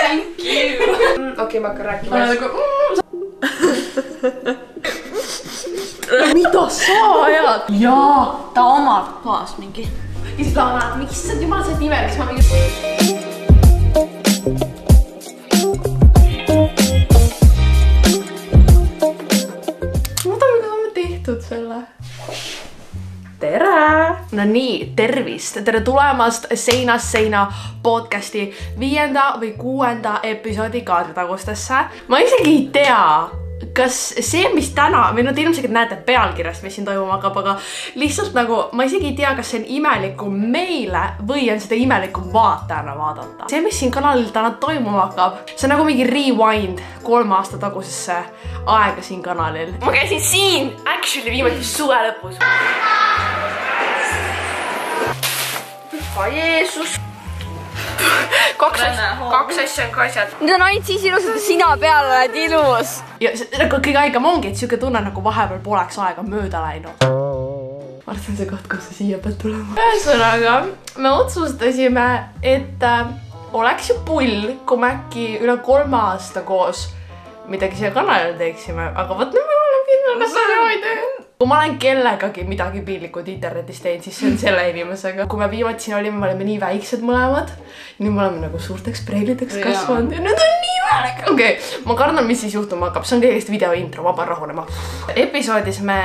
Thank you. okei, ma hakkan rääkima. nagu mida sa ajad? jaa, ta omab toas mingi. ja siis Laura, miks sa jumala sealt imelik, siis ma mingi. No nii, tervist, tere tulemast Seinast seina podcasti viienda või kuuenda episoodi kaadritagustesse. ma isegi ei tea kas see, mis täna või no te ilmselgelt näete pealkirjast, mis siin toimuma hakkab, aga lihtsalt nagu ma isegi ei tea, kas see on imelikum meile või on seda imelikum vaatajana vaadata. see, mis siin kanalil täna toimuma hakkab, see on nagu mingi rewind kolme aasta tagusesse aega siin kanalil. ma käisin siin actually viimati suve lõpus. Jeesus. kaks asja, kaks asja on ka asjad. Need on ainult siis ilusad, kui sina peal oled ilus. ja see nagu kõige haigem ongi, et siuke tunne nagu vahepeal poleks aega mööda läinud. ma arvan, see koht, kus sa siia pead tulema. ühesõnaga, me otsustasime, et äh, oleks ju pull, kui me äkki üle kolme aasta koos midagi siia kanalile teeksime, aga vot nüüd me oleme kindlad, et seda ei tee. Kui ma olen kellegagi midagi piinlikut internetis teinud, siis see on selle inimesega. kui me viimati siin olime, me olime nii väiksed mõlemad. nüüd me oleme nagu suurteks preilideks kasvanud ja nüüd on nii imelik. okei okay., ma kardan, mis siis juhtuma hakkab, see on kõigest video intro, ma pean rahunema. episoodis me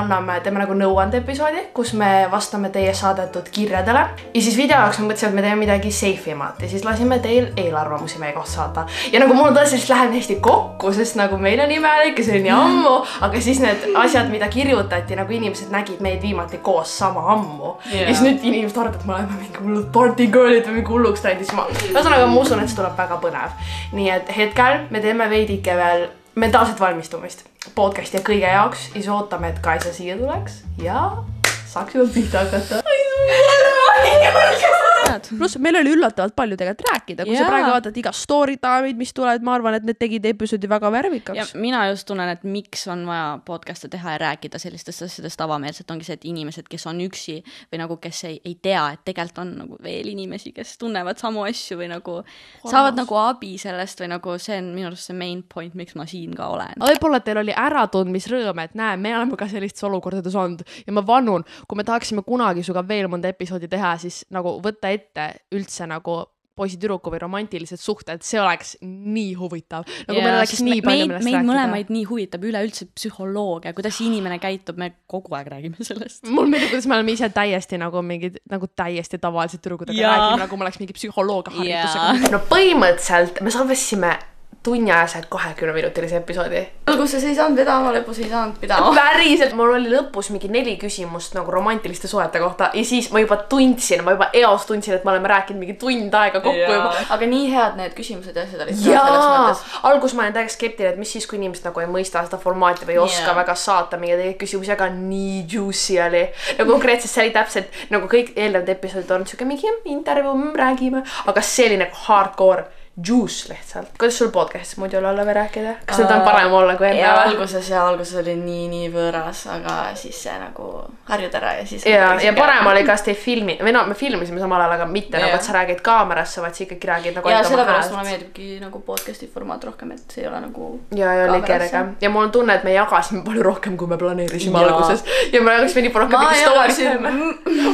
anname, teeme nagu nõuande episoodi, kus me vastame teie saadetud kirjadele ja siis video jaoks me mõtlesime, et me teeme midagi safe imat ja siis lasime teil eelarvamusi meie kohta saata. ja nagu mul tõesti läheb hästi kokku, sest nagu meil on imelik ja see oli nii ammu, aga siis need asjad, mida kirjutati, nagu inimesed nägid meid viimati koos sama ammu yeah.. ja siis nüüd inimesed arvavad, et me oleme mingi hullud party girl'id või mingi hulluks läinud, siis ma, ühesõnaga ma usun, et see tuleb väga põnev. nii et hetkel me teeme veidike veel mentaalset valmistumist podcast'i ja kõige jaoks ja siis ootame, et Kaisa siia tuleks ja saaks juba pihta hakata. pluss meil oli üllatavalt palju tegelikult rääkida, kui sa Jaa. praegu vaatad iga story time'id, mis tulevad, ma arvan, et need tegid episoodi väga värvikaks. mina just tunnen, et miks on vaja podcast'e teha ja rääkida sellistest asjadest avameelselt, ongi see, et inimesed, kes on üksi või nagu, kes ei, ei tea, et tegelikult on nagu veel inimesi, kes tunnevad samu asju või nagu saavad nagu abi sellest või nagu see on minu arust see main point, miks ma siin ka olen. võib-olla teil oli äratundmisrõõm, et näe, me oleme ka sellistes olukordades olnud ja ma vannun, kui me tahaksime kunagi sinuga veel mõnda episoodi teha, siis nagu võtta ette üldse nagu poisi-tüdruku või romantilised suhted, see oleks nii huvitav. nagu yeah, meil oleks nii palju meid, millest meid rääkida. mõlemaid nii huvitab üleüldse psühholoogia, kuidas inimene käitub, me kogu aeg räägime sellest. mul meeldib, kuidas me oleme ise täiesti nagu mingid nagu täiesti tavalised tüdrukutega Jaa. räägime, nagu me oleks mingi psühholoogia haridusega Jaa. no põhimõtteliselt me salvestasime tunniajase kahekümneminutilise episoodi. alguses ei saanud vedama, lõpus ei saanud pidama. päriselt, mul oli lõpus mingi neli küsimust nagu romantiliste suhete kohta ja siis ma juba tundsin, ma juba eos tundsin, et me oleme rääkinud mingi tund aega kokku Jaa. juba. aga nii head need küsimused ja asjad olid jaa alguses ma olin täiesti skeptiline, et mis siis, kui inimesed nagu ei mõista seda formaati või ei oska Jaa. väga saata mingeid küsimusi, aga nii juicy oli. nagu konkreetselt see oli täpselt nagu kõik eelnevad episoodid olnud siuke mingi "Mm, intervjuu, räägime, aga see oli nagu hardcore juice lihtsalt. kuidas sul podcast'is muidu oli olla või rääkida, kas nüüd on parem olla kui enne ja või? alguses ja alguses oli nii, nii võõras, aga siis see nagu harjud ära ja siis. ja, ja parem oli, kas te ei filmi või no me filmisime samal ajal, aga mitte Jah. nagu, et sa räägid kaamerasse, vaid sa ikkagi räägid nagu ja sellepärast mulle meeldibki nagu podcast'i formaat rohkem, et see ei ole nagu. ja, ja oli kerge ja mul on tunne, et me jagasime palju rohkem, kui me planeerisime Jaa. alguses ja me jagasime nii palju rohkem ma jagasin.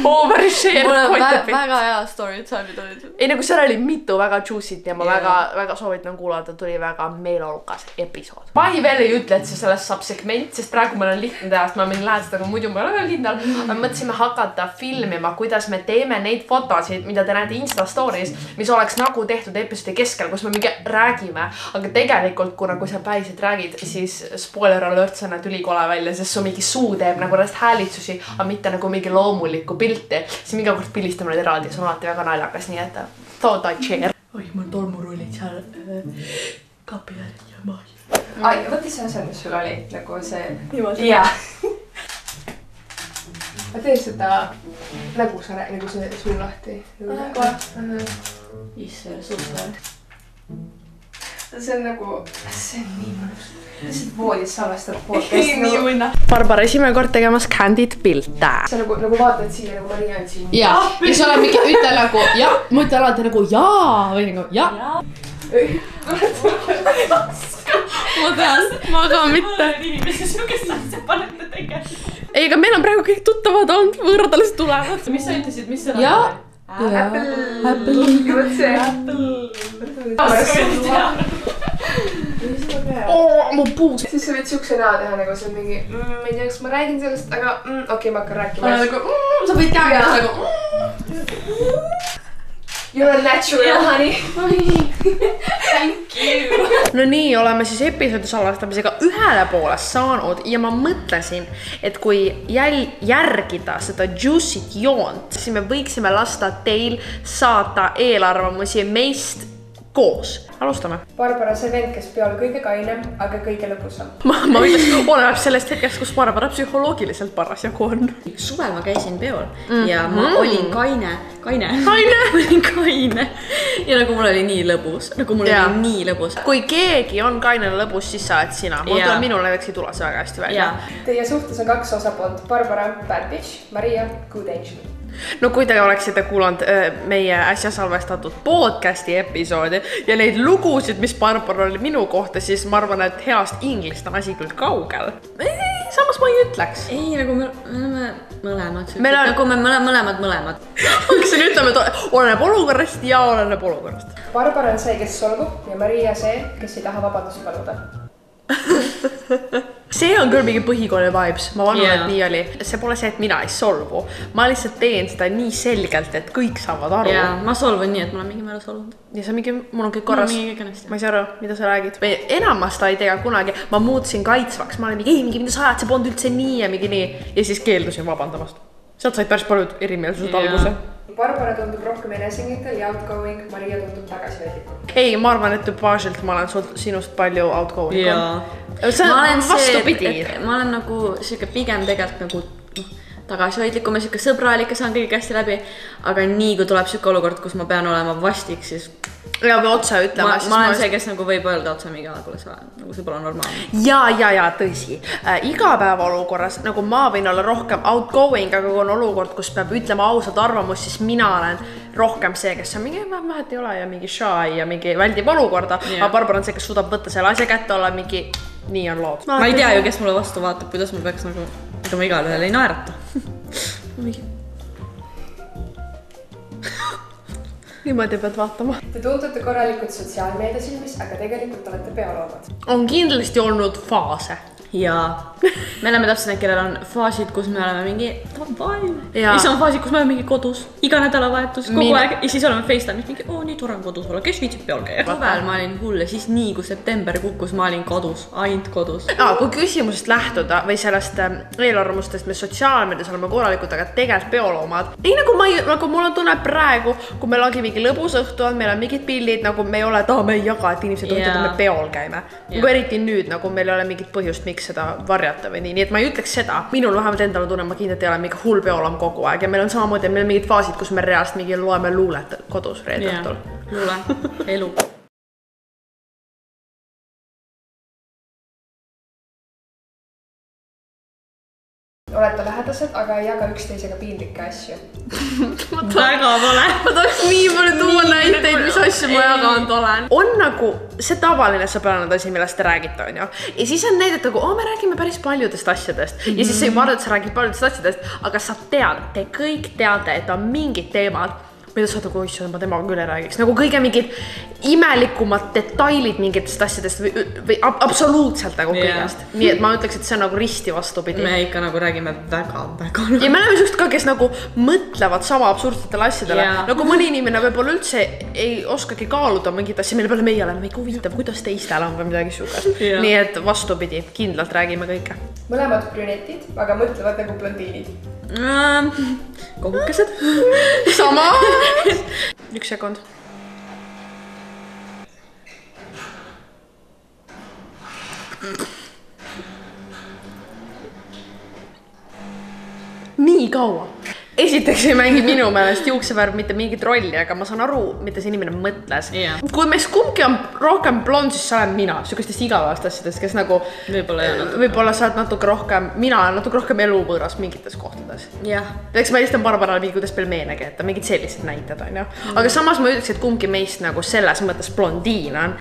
Overshare mul on väga, hea story time'id olid. ei nagu seal oli mitu väga juicy't ja ma Jaa. väga, väga soovitan kuulata, tuli väga meeleolukas episood. Vahi veel ei ütle, et see sellest saab segment, sest praegu meil on lihtne teha, sest ma olin lähedast, aga muidu ma ei ole kindel. aga me mõtlesime hakata filmima, kuidas me teeme neid fotosid, mida te näete Insta story's, mis oleks nagu tehtud episoodi keskel, kus me mingi räägime, aga tegelikult kuna, kui sa päriselt räägid, siis spoiler alert, sa näed ülikole välja, sest su mingi suu teeb nagu ennast häälitsusi, aga mitte nagu mingi loomulikku pilti. siis me iga kord pildistame neid eraldi, see on alati väga naljakas, nii et thought I share. oih, mul tolmurullid seal äh, kapi all ja ma. ai, vaata see asjad, mis sul oli nagu see. jaa. ma teen seda sa, nagu see suu lahti. issand, super. See on nagu, see on nii mõnus. lihtsalt voodis salvestab podcast'i nii nagu, mõnna. Barbara esimene kord tegemas candid pilte. sa nagu, nagu vaatad siia nagu Maria on siin. ja, ja sa oled mingi, ütle nagu ja, ma ütlen alati nagu jaa või nagu ja. ma tean, ma ka mitte. inimesi siukest asja panete tegema. ei, aga meil on praegu kõik tuttavad olnud, võõrad alles tulevad. mis sa ütlesid, mis sõna? ja, vot see. mu puus. siis sa võid siukse näo teha nagu see on mingi mm,, ma ei tea, kas ma räägin sellest, aga mm, okei ma hakkan rääkima. nagu mm,, sa võid käega teha nagu. You are natural, honey. no nii, oleme siis episoodi salvestamisega ühele poole saanud ja ma mõtlesin, et kui jäl-, järgida seda juicy't joont, siis me võiksime lasta teil saata eelarvamusi meist koos. alustame. Barbara, see vend, kes peol kõige kainem, aga kõige lõbusam. ma, ma ütleks, oleneb sellest hetkest, kus Barbara psühholoogiliselt parasjagu on. suvel ma käisin peol mm. ja ma olin kaine, kaine. Kaine. ma olin kaine ja nagu mul oli nii lõbus, nagu mul Jaa. oli nii lõbus. kui keegi on kaine lõbus, siis sa oled sina. Jaa. tuleb, minul näiteks ei tule see väga hästi välja ja. Teie suhtes on kaks osapoolt, Barbara, bad bitch, Maria, good angel. No kui te oleksite kuulanud äh, meie äsja salvestatud podcast'i episoodi ja neid lugusid, mis Barbara oli minu kohta, siis ma arvan, et heast inglist on asi küll kaugel. samas ma ei ütleks. ei, nagu me me oleme mõlemad Meil on- nagu me mõle- mõlemad, mõlemad. hakkasin ütlema, et oleneb olukorrast ja oleneb olukorrast. Barbara on see, kes solvub ja Maria see, kes ei taha vabandust paluda. see on küll mingi põhikooli vibes, ma Jaa. yeah., et nii oli. see pole see, et mina ei solvu, ma lihtsalt teen seda nii selgelt, et kõik saavad aru ja ma solvun nii, et ma olen mingil määral solvunud. ja see on mingi, mul on kõik korras ma ei saa aru, mida sa räägid või enamast ta ei tee kunagi, ma muutusin kaitsvaks, ma olin mingi ei, mingi mida sa ajad, see polnud üldse nii ja mingi nii ja siis keeldusin vabandamast. sealt said päris paljud erimeelsused Jaa. alguse. Barbara tundub rohkem enesekindel ja outgoing, Maria tundub tagasihoidlikum. ei, ma arvan, et tüpaažilt ma olen sinust palju outgoing. jaa. see ma olen see, vastupidi. et ma olen nagu sihuke pigem tegelikult nagu noh, tagasihoidlikum ja sihuke sõbralik ja saan kõigega hästi läbi. aga nii kui tuleb sihuke olukord, kus ma pean olema vastik, siis ja või otse ma, ütlema, ma olen see, kes nagu võib öelda otse mingi, kuule sa, nagu see pole normaalne. ja, ja, ja tõsi äh,, igapäevaolukorras nagu ma võin olla rohkem outgoing, aga kui on olukord, kus peab ütlema ausat arvamust, siis mina olen rohkem see, kes on mingi "Väh- vahet ei ole ja mingi shy ja mingi väldib olukorda yeah.. aga Barbara on see, kes suudab võtta selle asja kätte, olla mingi nii on lood. ma ei tea ju, kes mulle vastu vaatab, kuidas ma peaks nagu, ega ma igale ühele ei naerata. niimoodi pead vaatama. Te tundute korralikult sotsiaalmeedia silmis, aga tegelikult olete peoloomad. on kindlasti olnud faase. Ja me oleme täpselt need, kellel on faasid, kus me oleme mingi davai. Ja siis on faasid, kus me oleme mingi kodus, iga nädalavahetus, kogu Min- Min... aeg ja siis oleme Facetime'is mingi, oo nii tore on kodus olla, kes viitsib peol käia. suvel ma olin hull ja siis nii kui september kukkus, ma olin kodus, ainult kodus. aa, kui küsimusest lähtuda või sellest ähm, eelarvamustest, me sotsiaalmeedias oleme korralikud, aga tegelikult peoloomad. ei nagu ma ei, nagu mul on tunne praegu, kui meil ongi mingi lõbus õhtu on, meil on mingid pildid nagu me ei ole, et aa, me ei jaga, et inimesed mõtlevad, et Jaa. me peol käime. nagu eriti nüüd nagu meil ei ole mingit põhjust, miks seda varjata või nii, nii et ma ei ütleks seda. minul vähemalt endal on tunne, ma kindlasti ei ole mingi hull peoloom kogu aeg ja meil on samamoodi, meil on mingid faasid, kus me reaalselt mingi loeme luulet kodus reede õhtul. luule, elu. Olete lähedased, aga ei jaga üksteisega piinlikke asju. väga vale. ma tahaks nii palju tuua näiteid, mis asju ma jaganud olen. on nagu see tavaline sõbrannade asi, millest te räägite, onju. ja siis on need, et nagu, me räägime päris paljudest asjadest mm -hmm. ja siis sa juba arvad, et sa räägid paljudest asjadest, aga sa tead, te kõik teate, et on mingid teemad, mida sa nagu, issand, ma temaga küll ei räägiks, nagu kõige mingid imelikumad detailid mingitest asjadest või, või ab absoluutselt nagu Jaa. kõigest. nii et ma ütleks, et see on nagu risti vastupidi me ikka nagu räägime väga-väga. ja me oleme siuksed ka, kes nagu mõtlevad sama absurdsetele asjadele Jaa. nagu mõni inimene võib-olla üldse ei oskagi kaaluda mingit asja, mille peale meie oleme mingi huvitav, kuidas teistel on või midagi siukest. Jaa. nii et vastupidi, kindlalt räägime kõike. mõlemad brünetid, aga mõtlevad nagu blondiinid. kohukesed. sama. üks sekund. nii kaua. Esiteks ei mängi minu meelest juuksevärv mitte mingit rolli, aga ma saan aru, mida see inimene mõtles Jah. kui meist kumbki on rohkem blond, siis olen mina, sihukestest igavestest asjadest, kes nagu Võib-olla võib-olla sa oled natuke rohkem, mina olen natuke rohkem eluvõõras mingites kohtades. jah, näiteks ma helistan Barbarale mingi, kuidas pelmeene keeta, mingid sellised näited onju. aga samas ma ütleks, et kumbki meist nagu selles mõttes blondiin on.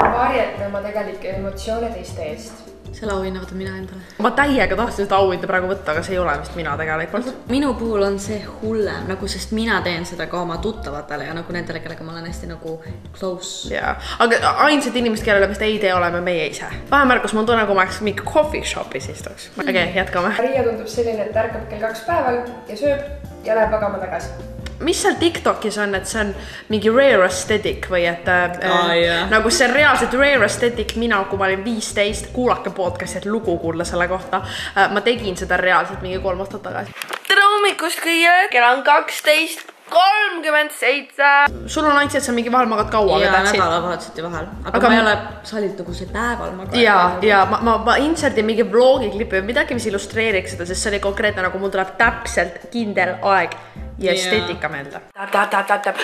varjate oma tegelikke emotsioone teiste eest. Selle auhinna võtan mina endale. ma täiega tahtsin seda auhinda praegu võtta, aga see ei ole vist mina tegelikult. minu puhul on see hullem nagu, sest mina teen seda ka oma tuttavatele ja nagu nendele, kellega ma olen hästi nagu close. jaa, aga ainsad inimesed, kellele me seda ei tee, oleme meie ise. vahemärkus, mul tunne, kui ma oleks mingi coffee shop'is istuks. okei okay,, jätkame. Maria tundub selline, et ärkab kell kaks päeval ja sööb ja läheb magama tagasi. Mis seal Tiktokis on, et see on mingi rare aesthetic või et äh, Aa, jah. nagu see on reaalselt rare aesthetic, mina, kui ma olin viisteist, kuulake podcast'i, et lugu kuulla selle kohta äh,. ma tegin seda reaalselt mingi kolm aastat tagasi. tere hommikust kõigile, kell on kaksteist kolmkümmend seitse. sul on ainult see, et sa mingi vahel magad kaua, ja nädalavahetuseti vahel, aga, Aga ma ei ole salilt nagu see päeval ma ja, ja ma, ma, ma insertin mingi vlogi klipi või midagi, mis illustreeriks seda, sest see oli konkreetne, nagu mul tuleb täpselt kindel aeg ja esteetika meelde.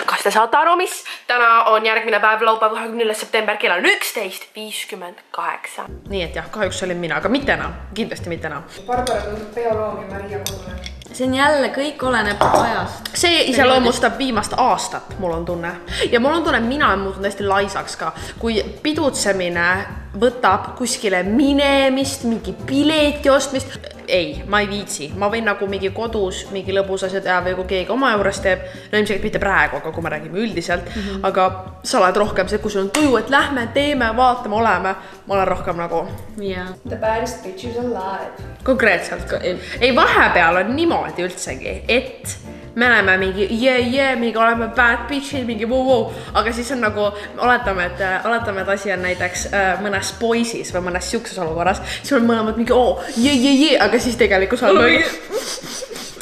kas te saate aru, mis? täna on järgmine päev, laupäev, kahekümne neljas september, kell on üksteist viiskümmend kaheksa. nii et jah, kahjuks olin mina, aga mitte enam, kindlasti mitte enam. Barbara tundub peoloog ja Maria kodune. see on jälle, kõik oleneb ajast. see iseloomustab viimast aastat, mul on tunne. ja mul on tunne, et mina olen muutunud hästi laisaks ka, kui pidutsemine võtab kuskile minemist, mingi pileti ostmist. ei, ma ei viitsi, ma võin nagu mingi kodus mingi lõbus asja teha või kui keegi oma juures teeb, no ilmselgelt mitte praegu, aga kui me räägime üldiselt mm, -hmm. aga sa oled rohkem see, kui sul on tuju, et lähme, teeme, vaatame, oleme, ma olen rohkem nagu jaa. The baddest bitches alive. konkreetselt. ei, vahepeal on niimoodi üldsegi, et me oleme mingi jee, jee, mingi oleme bad bitch'id, mingi vau-vau, aga siis on nagu, oletame, et äh, oletame, et asi on näiteks äh, mõnes poisis või mõnes siukses olukorras, siis oleme mõlemad mingi oo, jee, jee, jee, aga siis tegelikult sa oled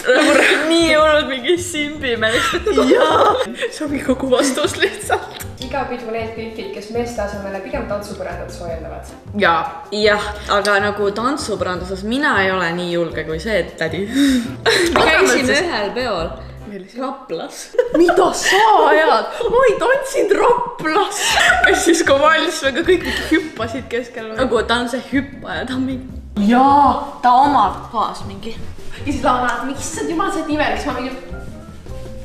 nagu nii hullult mingi simbimeest. jaa, see ongi kogu vastus lihtsalt. Iga pidu need tüübid, kes meeste asemele pigem tantsupõrandat soojendavad. jaa, jah, aga nagu tantsupõranda osas mina ei ole nii julge kui see tädi. käisin siis- ühel peol Raplas. mida sa ajad, ma ei tantsinud Raplas. ja siis, kui valmis, me ka kõik hüppasid keskel. nagu ta on see hüppaja, ta on mingi, jaa ta omab faas mingi. ja siis Laura, et issand jumal, sa oled imelik, siis ma mingi.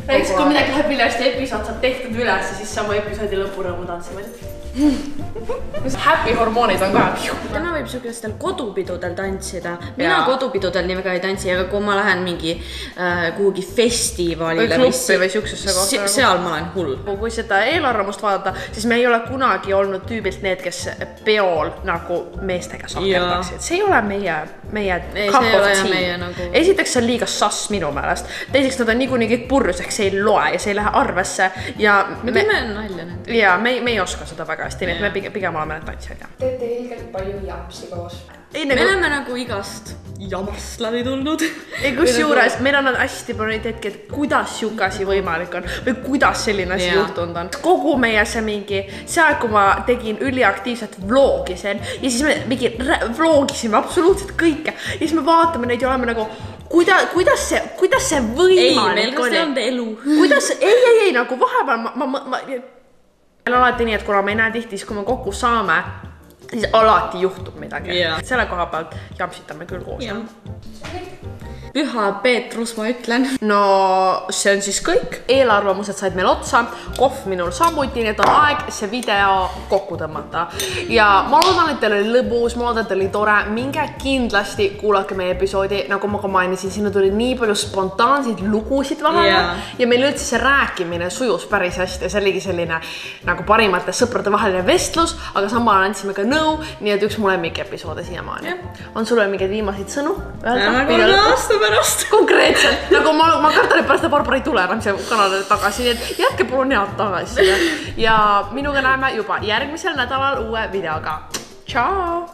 Näiteks kui midagi läheb vilesti, episood saab tehtud üles ja siis sama episoodi lõpurõõmu tantsima. Happy hormoonid on ka. tema võib siukestel kodupidudel tantsida, mina Jaa. kodupidudel nii väga ei tantsi, aga kui ma lähen mingi äh, kuhugi festivalile Või klubbi või siuksesse kohta seal ma olen hull. kui seda eelarvamust vaadata, siis me ei ole kunagi olnud tüübilt need, kes peol nagu meestega sahkerdaksid, see ei ole meie, meie Ei, cup of tea. meie nagu- esiteks, see on liiga sass minu meelest, teiseks nad on niikuinii kõik purjus, ehk see ei loe ja see ei lähe arvesse ja me teeme nalja nendega. ja me me ei oska seda väga hästi, nii et me pigem, pigem oleme need tantsijad jah. teete ilgelt palju japsi koos. ei, me nagu, oleme nagu igast jamast läbi tulnud. ei kusjuures meil on hästi palju neid hetki, et kuidas sihuke asi võimalik on või kuidas selline asi juhtunud on. kogu meie see mingi, see aeg, kui ma tegin üliaktiivset vlogi siin ja siis me mingi vlogisime absoluutselt kõike ja siis me vaatame neid ja oleme nagu kuidas, kuidas see, kuidas see ei, meil võimalik kas ei oli olnud elu. kuidas, ei, ei, ei nagu vahepeal ma, ma, ma, ma, meil on alati nii, et kuna me ei näe tihti, siis kui me kokku saame, siis alati juhtub midagi Jaa. selle koha pealt jampsitame küll koos. Püha Peetrus, ma ütlen. no see on siis kõik, eelarvamused said meil otsa, kohv minul samuti, nii et on aeg see video kokku tõmmata. ja ma loodan, et teil oli lõbus, ma loodan, et teil oli tore, minge kindlasti kuulake meie episoodi, nagu ma ka mainisin, sinna tuli nii palju spontaanseid lugusid vahele Jaa. ja meil üldse see rääkimine sujus päris hästi ja see oligi selline nagu parimate sõprade vaheline vestlus, aga samal ajal andsime ka nõu, nii et üks mu lemmikepisoode siiamaani. on sul veel mingeid viimaseid sõnu öelda? kolme aasta pärast. konkreetselt, nagu ma, ma kardan, et pärast seda Barbara ei tule enam siia kanalile tagasi, nii et jätke palun head tagasisidet. ja minuga näeme juba järgmisel nädalal uue videoga. tšau.